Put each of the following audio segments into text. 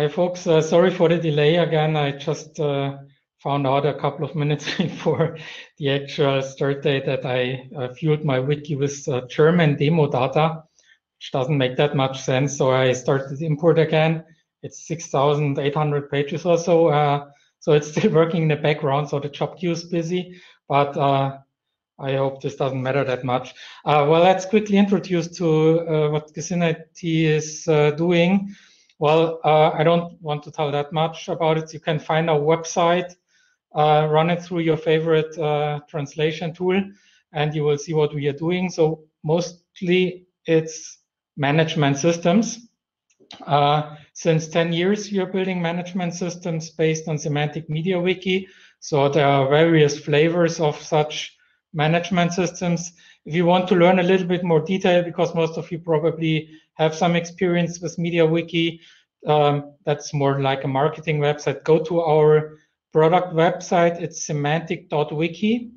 Hi, folks. Uh, sorry for the delay again. I just uh, found out a couple of minutes before the actual start date that I uh, fueled my wiki with uh, German demo data, which doesn't make that much sense. So I started the import again. It's 6,800 pages or so. Uh, so it's still working in the background. So the job queue is busy, but uh, I hope this doesn't matter that much. well, let's quickly introduce to what Gesinn IT is doing. Well, uh, I don't want to tell that much about it. You can find our website, uh, run it through your favorite uh, translation tool, and you will see what we are doing. So mostly it's management systems. Uh, since 10 years, we are building management systems based on Semantic MediaWiki. So there are various flavors of such management systems. If you want to learn a little bit more detail, because most of you probably have some experience with MediaWiki. Um, that's more like a marketing website. Go to our product website. It's semantic.wiki.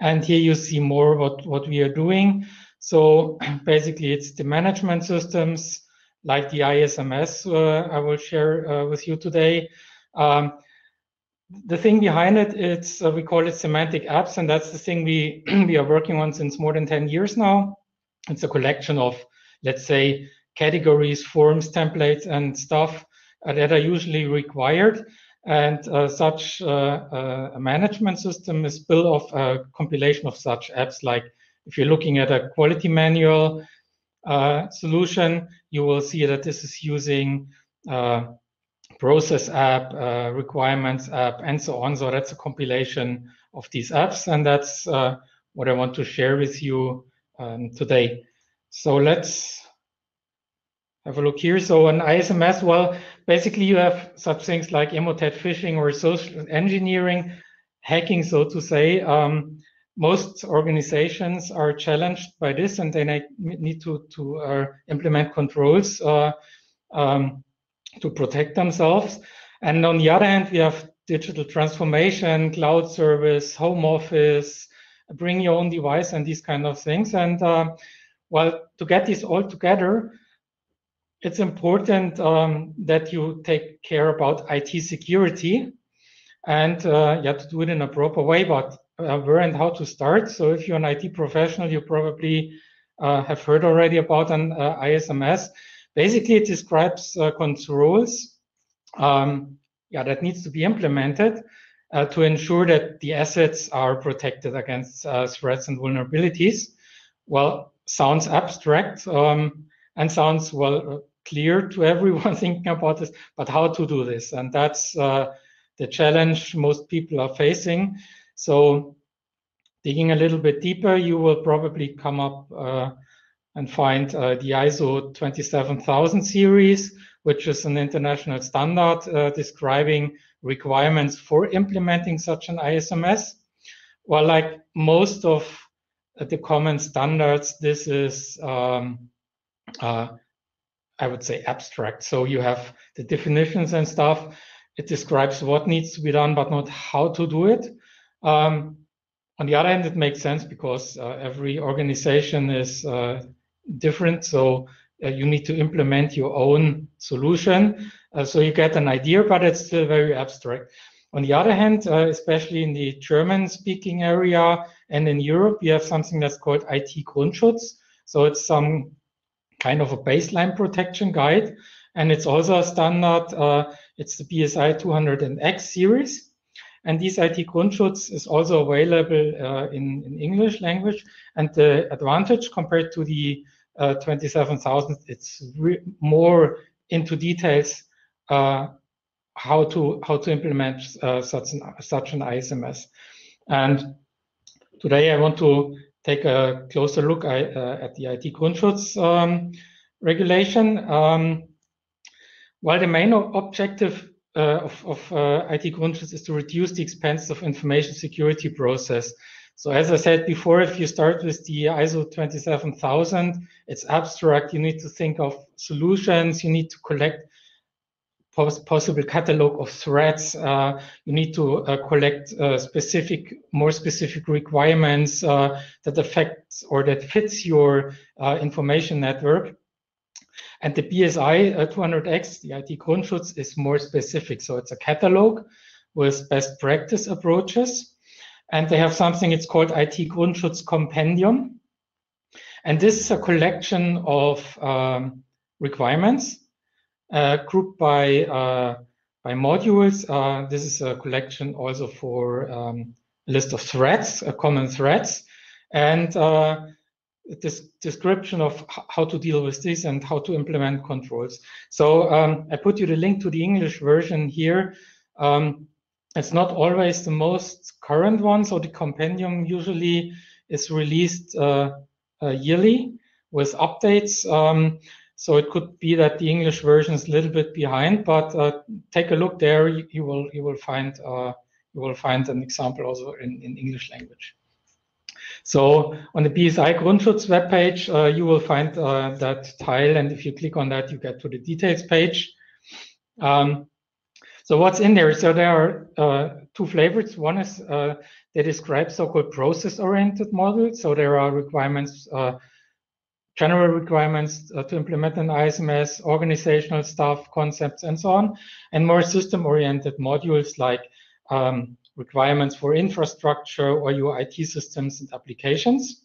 And here you see more what, what we are doing. So basically, it's the management systems like the ISMS uh, I will share uh, with you today. Um, the thing behind it, it's uh, we call it semantic apps, and that's the thing we we are working on since more than 10 years now. It's a collection of let's say, categories, forms, templates, and stuff uh, that are usually required. And uh, such uh, uh, a management system is built of a compilation of such apps. Like if you're looking at a quality manual uh, solution, you will see that this is using process app, requirements app, and so on. So that's a compilation of these apps, and that's what I want to share with you um, today. So let's have a look here. So an ISMS, well, basically you have such things like emotet phishing or social engineering, hacking, so to say. Um, most organizations are challenged by this and they need to, to uh, implement controls uh, um, to protect themselves. And on the other hand, we have digital transformation, cloud service, home office, bring your own device and these kind of things. And uh, well, to get this all together, it's important um, that you take care about IT security and uh, you have to do it in a proper way, but uh, where and how to start. So if you're an IT professional, you probably uh, have heard already about an uh, ISMS. Basically, it describes uh, controls um, yeah, that needs to be implemented uh, to ensure that the assets are protected against threats and vulnerabilities. Well, sounds abstract um, and sounds well uh, clear to everyone thinking about this, but how to do this? And that's uh, the challenge most people are facing. So digging a little bit deeper, you will probably come up uh, and find uh, the ISO 27000 series, which is an international standard uh, describing requirements for implementing such an ISMS. Well, like most of the common standards, this is, um, uh, I would say, abstract. So you have the definitions and stuff. It describes what needs to be done, but not how to do it. Um, on the other hand, it makes sense because uh, every organization is uh, different. So uh, you need to implement your own solution. Uh, so you get an idea, but it's still very abstract. On the other hand, uh, especially in the German speaking area and in Europe, we have something that's called IT Grundschutz. So it's some kind of a baseline protection guide. And it's also a standard, uh, it's the BSI 200X series. And this IT Grundschutz is also available uh, in, in, English language. And the advantage compared to the uh, 27,000, it's more into details uh, how to how to implement uh, such an such an ISMS. And today I want to take a closer look uh, at the IT Grundschutz um, regulation. Um, while the main objective uh, of, of uh, IT Grundschutz is to reduce the expense of information security process. So as I said before, if you start with the ISO 27000, it's abstract. You need to think of solutions. You need to collect possible catalog of threats. Uh, you need to uh, collect uh, specific, more specific requirements uh, that affect or that fits your uh, information network. And the BSI uh, 200X, the IT Grundschutz, is more specific. So it's a catalog with best practice approaches. And they have something, it's called IT Grundschutz Compendium. And this is a collection of um, requirements grouped by, uh, by modules. Uh, this is a collection also for um, a list of threats, uh, common threats. And uh, this description of how to deal with this and how to implement controls. So um, I put you the link to the English version here. Um, it's not always the most current one. So the compendium usually is released uh, uh, yearly with updates. Um, so it could be that the English version is a little bit behind, but uh, take a look there. You, you will you will find uh, you will find an example also in, in English language. So on the BSI Grundschutz webpage, uh, you will find uh, that tile, and if you click on that, you get to the details page. Um, so what's in there? So there are uh, two flavors. One is uh, they describe so-called process-oriented models. So there are requirements, uh, general requirements uh, to implement an ISMS, organizational stuff, concepts, and so on, and more system-oriented modules like um, requirements for infrastructure or your IT systems and applications.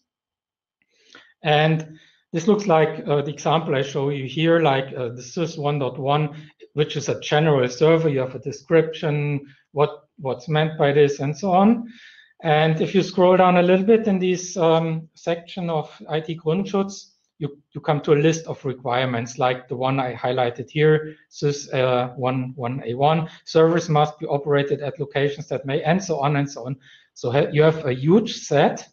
And this looks like uh, the example I show you here, like uh, the SYS 1.1, which is a general server. You have a description, what what's meant by this, and so on. And if you scroll down a little bit in this um, section of IT Grundschutz, you, you come to a list of requirements like the one I highlighted here, SYS uh, 11A1. Servers must be operated at locations that may, and so on and so on. So ha you have a huge set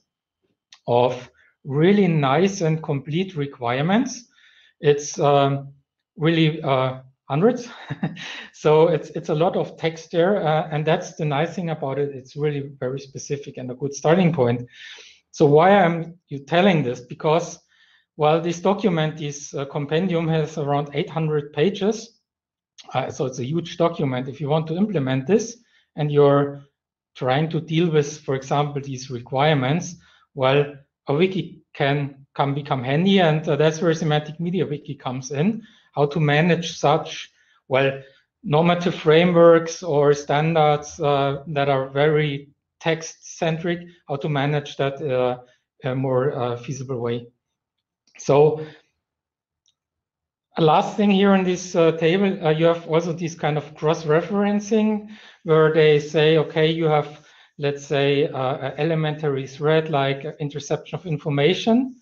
of really nice and complete requirements. It's um, really uh, hundreds. so it's it's a lot of text there, uh, and that's the nice thing about it. It's really very specific and a good starting point. So why am you telling this? Because well, this document, this uh, compendium has around 800 pages. Uh, so it's a huge document. If you want to implement this and you're trying to deal with, for example, these requirements, well, a wiki can come become handy. And uh, that's where Semantic MediaWiki comes in, how to manage such, well, normative frameworks or standards uh, that are very text centric, how to manage that uh, a more uh, feasible way. So a last thing here on this uh, table, uh, you have also this kind of cross-referencing where they say, okay, you have, let's say, uh, elementary thread like interception of information,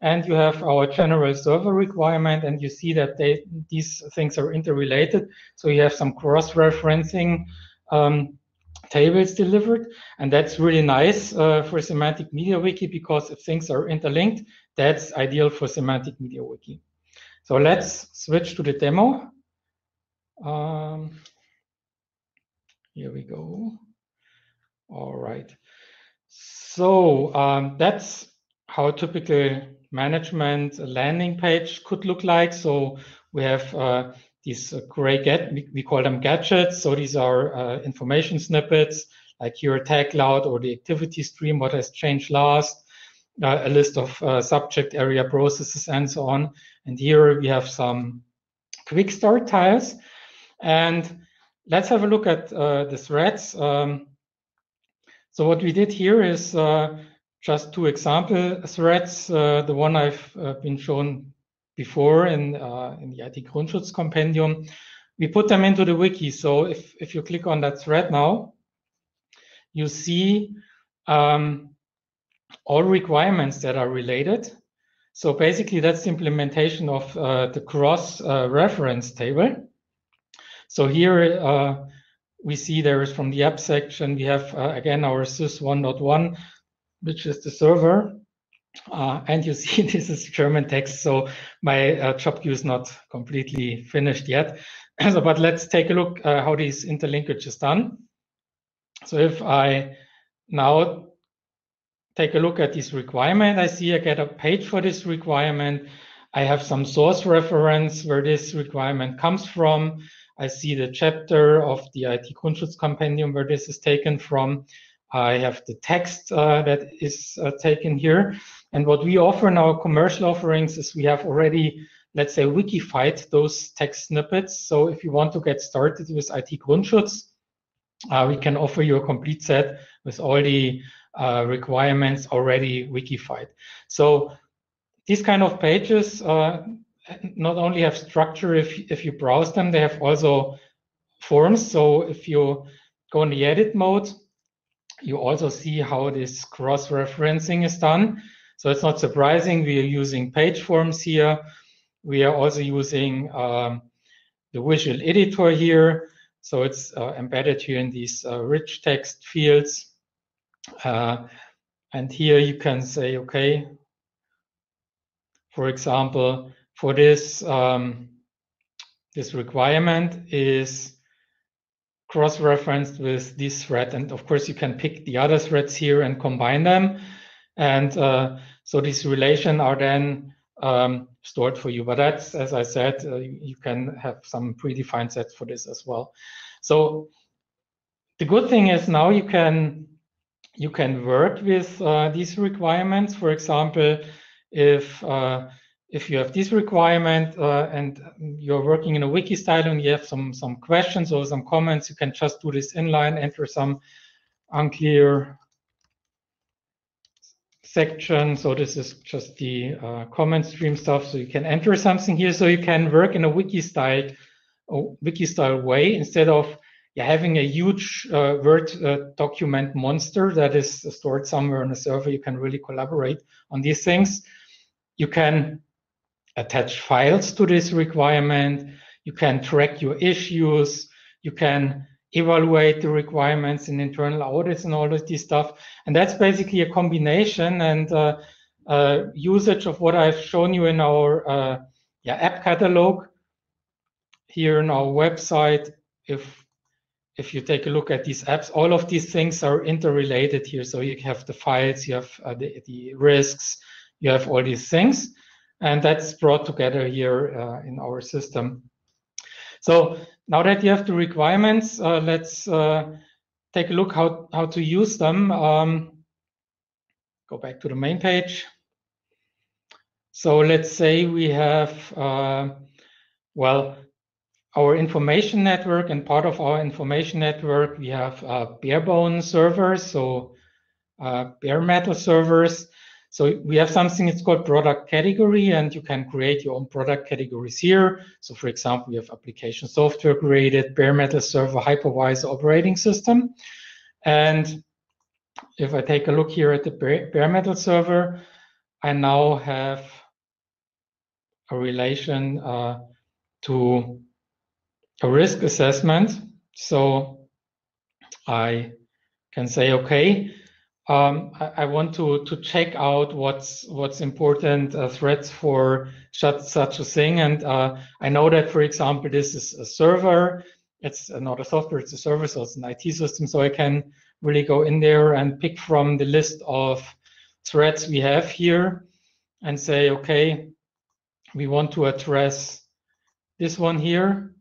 and you have our general server requirement, and you see that they, these things are interrelated. So you have some cross-referencing um, tables delivered, and that's really nice uh, for Semantic MediaWiki because if things are interlinked, that's ideal for Semantic MediaWiki. So let's switch to the demo. Um, here we go. All right. So um, that's how typical management landing page could look like. So we have uh, these uh, gray get we, call them gadgets. So these are uh, information snippets like your tag cloud or the activity stream, what has changed last, uh, a list of uh, subject area processes and so on. And here we have some quick start tiles. And let's have a look at uh, the threads. Um, so what we did here is uh, just two example threads. The one I've been shown before in, in the IT Grundschutz compendium. We put them into the wiki. So if, if you click on that thread now, you see um, all requirements that are related. So basically, that's the implementation of uh, the cross uh, reference table. So here uh, we see there is from the app section, we have uh, again our sys 1.1, which is the server. Uh, and you see this is German text, so my uh, job queue is not completely finished yet. so, but let's take a look how this interlinkage is done. So if I now take a look at this requirement. I see I get a page for this requirement. I have some source reference where this requirement comes from. I see the chapter of the IT Grundschutz compendium where this is taken from. I have the text uh, that is uh, taken here. And what we offer in our commercial offerings is we have already let's say, wikified those text snippets. So if you want to get started with IT Grundschutz, uh, we can offer you a complete set with all the uh, requirements already wikified. So these kind of pages uh, not only have structure if, if you browse them, they have also forms. So if you go in the edit mode, you also see how this cross-referencing is done. So it's not surprising we are using page forms here. We are also using um, the visual editor here. So it's uh, embedded here in these uh, rich text fields. Uh, and here you can say, okay, for example, for this, um, this requirement is cross-referenced with this thread. And of course, you can pick the other threads here and combine them. And uh, so these relations are then um, stored for you. But that's, as I said, uh, you can have some predefined sets for this as well. So the good thing is now you can you can work with uh, these requirements. For example, if uh, if you have this requirement uh, and you're working in a wiki style and you have some some questions or some comments, you can just do this inline, enter some unclear section. So this is just the uh, comment stream stuff. So you can enter something here. So you can work in a wiki style, a wiki style way instead of yeah, having a huge uh, Word uh, document monster that is stored somewhere on a server. You can really collaborate on these things. You can attach files to this requirement. You can track your issues. You can evaluate the requirements in internal audits and all of this stuff. And that's basically a combination and uh, uh, usage of what I've shown you in our uh, yeah, app catalog here on our website. If if you take a look at these apps, all of these things are interrelated here. So you have the files, you have uh, the, the risks, you have all these things and that's brought together here uh, in our system. So now that you have the requirements, uh, let's uh, take a look how, how to use them. Um, go back to the main page. So let's say we have, uh, well, our information network and part of our information network, we have uh, bare bone servers, so uh, bare metal servers so we have something it's called product category, and you can create your own product categories here. So for example, we have application software created, bare metal server, hypervisor operating system. And if I take a look here at the bare metal server, I now have a relation uh, to a risk assessment. So I can say, okay, um, I, I, want to to check out what's what's important uh, threats for such such a thing. And uh, I know that, for example, this is a server. It's not a software; it's a server, so it's an IT system. So I can really go in there and pick from the list of threats we have here, and say, okay, we want to address this one here,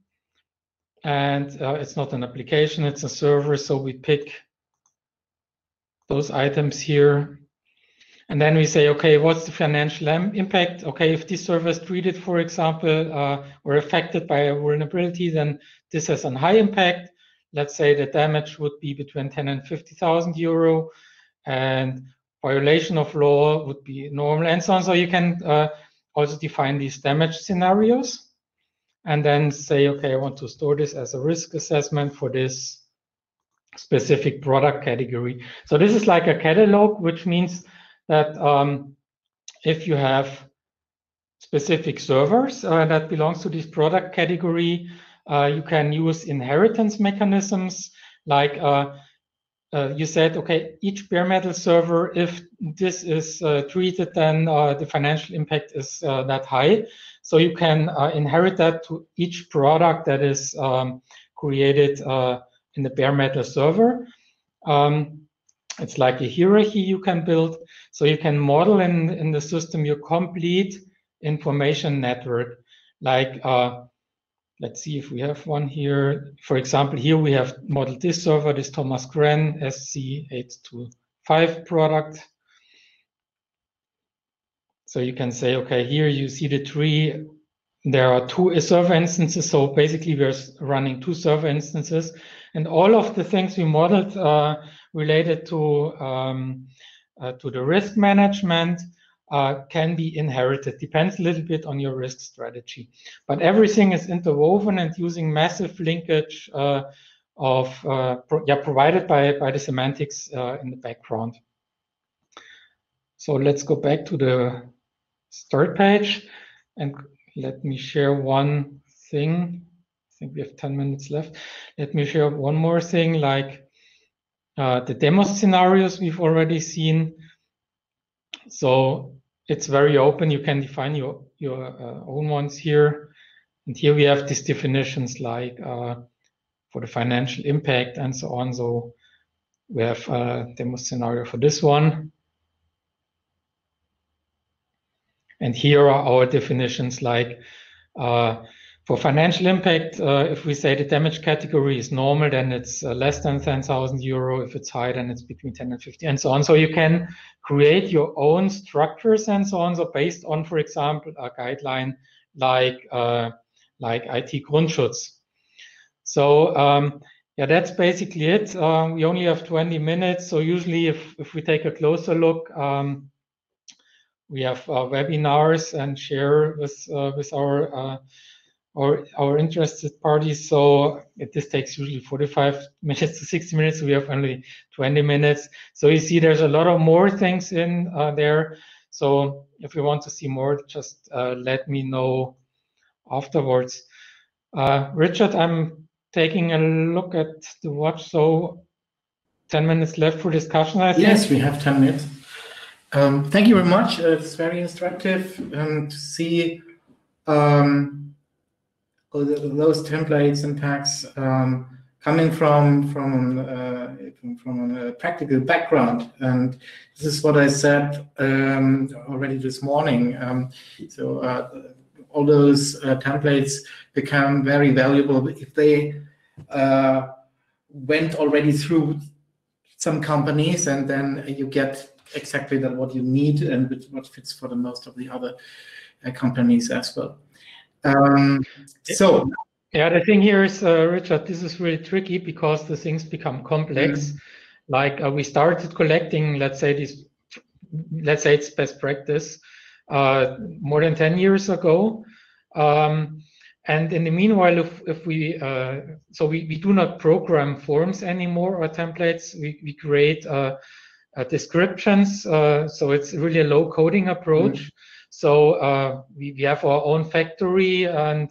and uh, it's not an application; it's a server. So we pick those items here. And then we say, okay, what's the financial impact? Okay, if this server is treated, for example, uh, or affected by a vulnerability, then this has a high impact. Let's say the damage would be between 10 and 50,000 euro, and violation of law would be normal, and so on. So you can uh, also define these damage scenarios, and then say, okay, I want to store this as a risk assessment for this specific product category. So this is like a catalog, which means that um, if you have specific servers uh, that belongs to this product category, uh, you can use inheritance mechanisms like uh, uh you said, okay, each bare metal server, if this is uh, treated, then uh, the financial impact is that high. So you can inherit that to each product that is um, created in the bare metal server. Um, it's like a hierarchy you can build. So you can model in, in the system your complete information network. Like, uh, let's see if we have one here. For example, here we have modeled this server, this Thomas Krenn SC825 product. So you can say, okay, here you see the tree there are two server instances. So basically, we're running two server instances, and all of the things we modeled uh, related to um, uh, to the risk management uh, can be inherited. Depends a little bit on your risk strategy, but everything is interwoven and using massive linkage uh, of uh, pro yeah provided by by the semantics uh, in the background. So let's go back to the start page and let me share one thing. I think we have 10 minutes left. Let me share one more thing like uh, the demo scenarios we've already seen. So it's very open. You can define your, your uh, own ones here. And here we have these definitions like uh, for the financial impact and so on. So we have a demo scenario for this one. And here are our definitions like uh, for financial impact, uh, if we say the damage category is normal, then it's uh, less than 10,000 euro. If it's high, then it's between 10 and 50 and so on. So you can create your own structures and so on. So based on, for example, a guideline like, uh, like IT Grundschutz. So um, yeah, that's basically it. Um, we only have 20 minutes. So usually if, if we take a closer look, um, we have uh, webinars and share with uh, with our uh, our our interested parties. So it, this takes usually 45 minutes to 60 minutes. We have only 20 minutes. So you see, there's a lot of more things in there. So if you want to see more, just let me know afterwards. Richard, I'm taking a look at the watch. So 10 minutes left for discussion. I think. Yes, we have 10 minutes. Um, thank you very much. Uh, it's very instructive um, to see um, those templates and tags um, coming from from uh, from a practical background. And this is what I said um, already this morning. Um, so uh, all those uh, templates become very valuable if they uh, went already through some companies, and then you get exactly that what you need and what fits for the most of the other uh, companies as well. Um, so. Yeah, the thing here is, uh, Richard, this is really tricky because the things become complex. Mm. Like uh, we started collecting, let's say this, let's say it's best practice, uh, more than 10 years ago. Um, and in the meanwhile, if, if we, uh, so we, we do not program forms anymore or templates, we, we create uh, descriptions. Uh, so it's really a low coding approach. Mm. So uh, we, we have our own factory and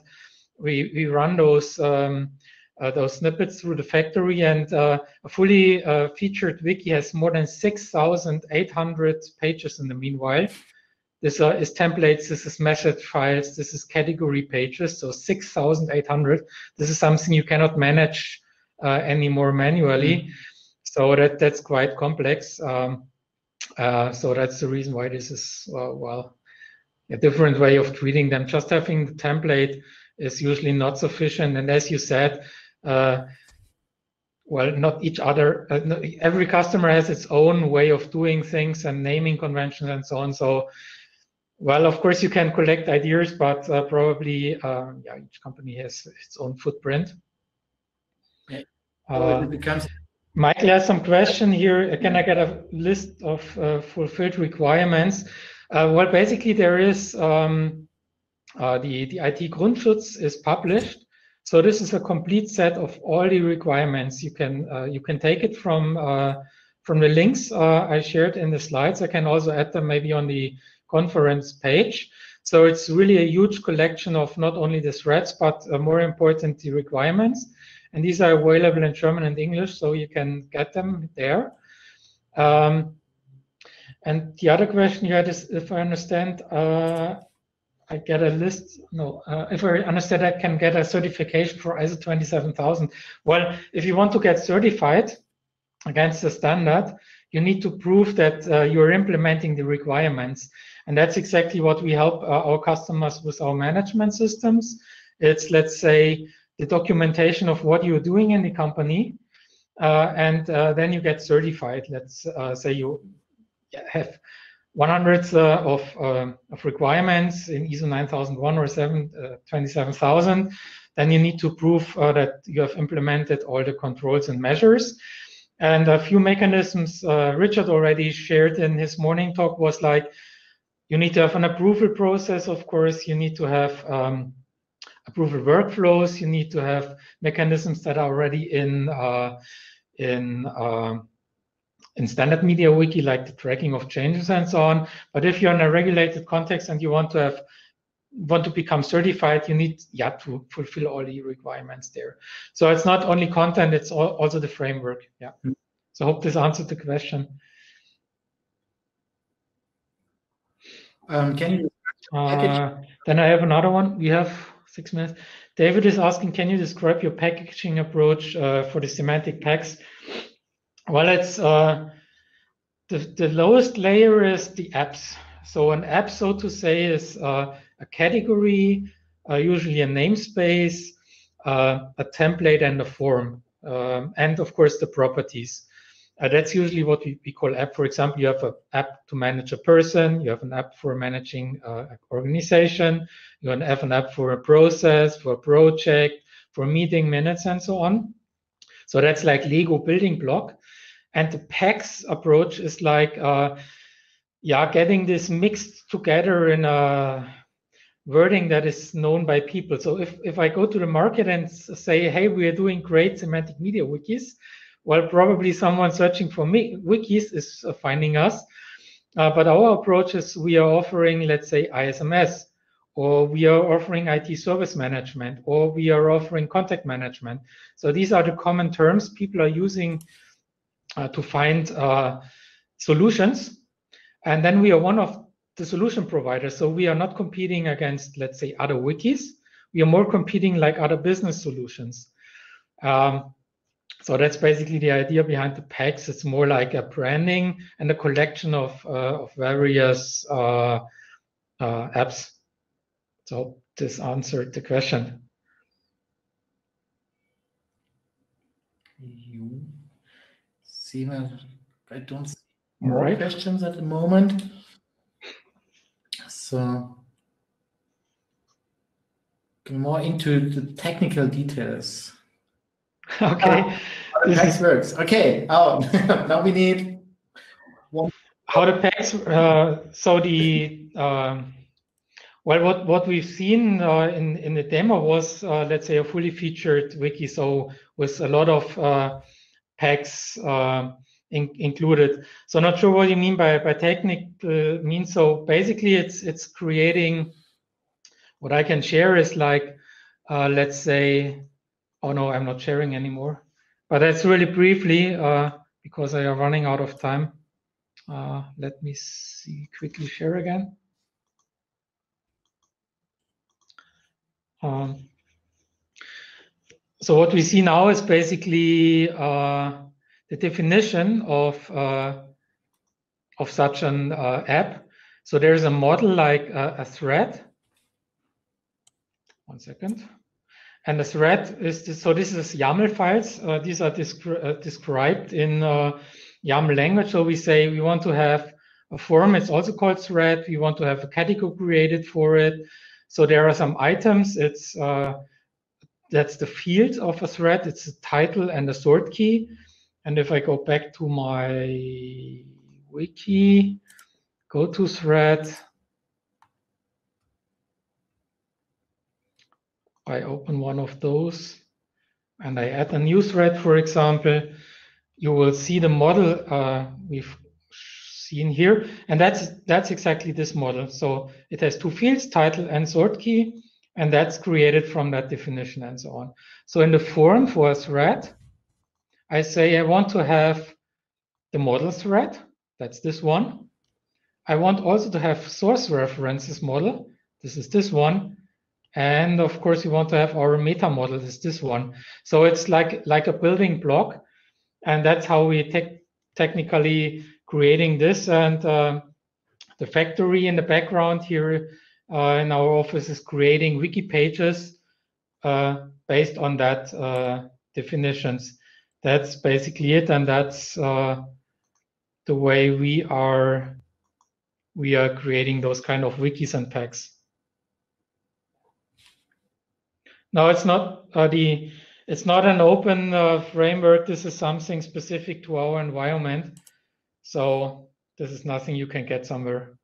we, we run those um, uh, those snippets through the factory and uh, a fully uh, featured wiki has more than 6,800 pages in the meanwhile. This is templates, this is message files, this is category pages, so 6,800. This is something you cannot manage anymore manually. Mm. So that that's quite complex. Um, uh, so that's the reason why this is uh, well a different way of treating them. Just having the template is usually not sufficient. And as you said, uh, well, not each other. Uh, every customer has its own way of doing things and naming conventions and so on. So, well, of course, you can collect ideas, but uh, probably, uh, yeah, each company has its own footprint. Yeah. Uh, it becomes Michael has some question here. Can I get a list of uh, fulfilled requirements? Uh, well, basically there is um, uh, the, the IT Grundschutz is published. So this is a complete set of all the requirements. You can uh, you can take it from uh, from the links uh, I shared in the slides. I can also add them maybe on the conference page. So it's really a huge collection of not only the threads, but more important, the requirements and these are available in German and English, so you can get them there. Um, and the other question you had is, if I understand, uh, I get a list. No, uh, if I understand, I can get a certification for ISO 27000. Well, if you want to get certified against the standard, you need to prove that uh, you're implementing the requirements. And that's exactly what we help uh, our customers with our management systems. It's, let's say, the documentation of what you're doing in the company, uh, and uh, then you get certified. Let's uh, say you have 100 uh, of, uh, of requirements in ISO 9001 or 7, uh, 27000, then you need to prove that you have implemented all the controls and measures. And a few mechanisms Richard already shared in his morning talk was like, you need to have an approval process, of course, you need to have um, approval workflows, you need to have mechanisms that are already in, uh, in in standard media wiki, like the tracking of changes and so on. But if you're in a regulated context and you want to have want to become certified, you need yeah to fulfill all the requirements there. So it's not only content; it's also the framework. Yeah. Mm -hmm. So I hope this answered the question. Um, can you? Uh, then I have another one. We have six minutes. David is asking, can you describe your packaging approach uh, for the semantic packs? Well, it's uh, the, the lowest layer is the apps. So an app, so to say, is uh, a category, uh, usually a namespace, uh, a template, and a form, um, and of course the properties. Uh, that's usually what we, we, call app. For example, you have an app to manage a person, you have an app for managing uh, an organization, you have an app for a process, for a project, for meeting minutes, and so on. So that's like Lego building block. And the packs approach is like, uh, yeah, getting this mixed together in a wording that is known by people. So if, if I go to the market and say, hey, we are doing great semantic media wikis, well, probably someone searching for me, wikis is finding us. Uh, but our approach is we are offering, let's say, ISMS, or we are offering IT service management, or we are offering contact management. So these are the common terms people are using uh, to find uh, solutions. And then we are one of the solution providers. So we are not competing against, let's say, other wikis. We are more competing like other business solutions. Um, so that's basically the idea behind the packs. It's more like a branding and a collection of, uh, of various uh, uh, apps. So this answered the question. You see, I don't see more right. questions at the moment. So more into the technical details. Okay. The packs works. Okay. Oh, now we need one. How the packs, uh, so the, uh, well, what, what we've seen uh, in, in the demo was, uh, let's say, a fully featured wiki. So with a lot of uh, packs uh, in, included. So not sure what you mean by, by technique uh, means. So basically it's, it's creating, what I can share is like, uh, let's say, oh no, I'm not sharing anymore. But that's really briefly uh, because I am running out of time. Uh, let me see, quickly share again. Um, so what we see now is basically uh, the definition of uh, of such an uh, app. So there's a model like a thread. One second. And the thread is this, so this is YAML files. Uh, these are descri uh, described in uh, YAML language. So we say we want to have a form. It's also called thread. We want to have a category created for it. So there are some items. It's uh, that's the field of a thread. It's a title and a sort key. And if I go back to my wiki, go to thread, I open one of those and I add a new thread, for example, you will see the model uh, we've seen here. And that's, that's exactly this model. So it has two fields, title and sort key, and that's created from that definition and so on. So in the form for a thread, I say I want to have the model thread, that's this one. I want also to have source references model, this is this one. And of course, we want to have our meta model, is this one. So it's like, like a building block. And that's how we te technically creating this. And uh, the factory in the background here uh, in our office is creating wiki pages uh, based on that uh, definitions that's basically it. And that's uh, the way we are we are creating those kind of wikis and packs. No, it's not uh, the it's not an open uh, framework. This is something specific to our environment. So this is nothing you can get somewhere.